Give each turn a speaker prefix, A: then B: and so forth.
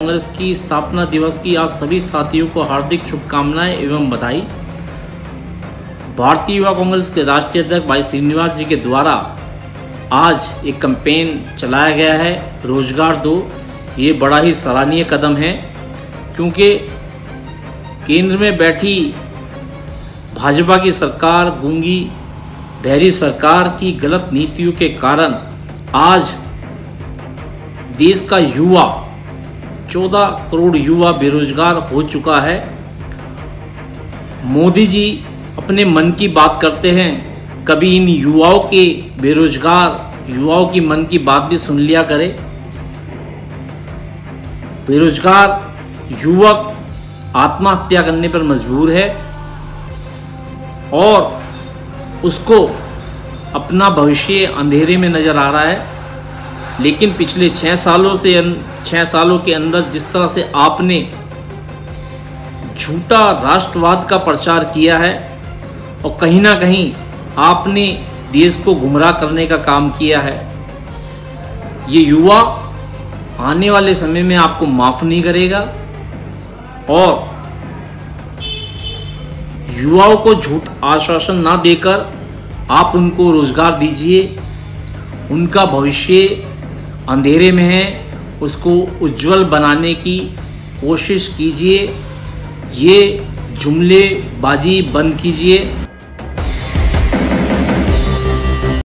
A: कांग्रेस की स्थापना दिवस की आज सभी साथियों को हार्दिक शुभकामनाएँ एवं बधाई। भारतीय युवा कांग्रेस के राष्ट्रीय अध्यक्ष भाई श्रीनिवास जी के द्वारा आज एक कैंपेन चलाया गया है, रोज़गार दो। ये बड़ा ही सराहनीय कदम है, क्योंकि केंद्र में बैठी भाजपा की सरकार, गूँगी बहरी सरकार की गलत नीतियों के कारण आज देश का युवा 14 करोड़ युवा बेरोजगार हो चुका है। मोदी जी अपने मन की बात करते हैं। कभी इन युवाओं के बेरोजगार युवाओं की मन की बात भी सुन लिया करे। बेरोजगार युवक आत्महत्या करने पर मजबूर है और उसको अपना भविष्य अंधेरे में नज़र आ रहा है। लेकिन पिछले छः सालों से छः सालों के अंदर जिस तरह से आपने झूठा राष्ट्रवाद का प्रचार किया है, और कहीं ना कहीं आपने देश को गुमराह करने का काम किया है, ये युवा आने वाले समय में आपको माफ़ नहीं करेगा, और युवाओं को झूठ आश्वासन ना देकर आप उनको रोज़गार दीजिए, उनका भविष्य अंधेरे में है उसको उज्जवल बनाने की कोशिश कीजिए ये जुमलेबाजी बंद कीजिए।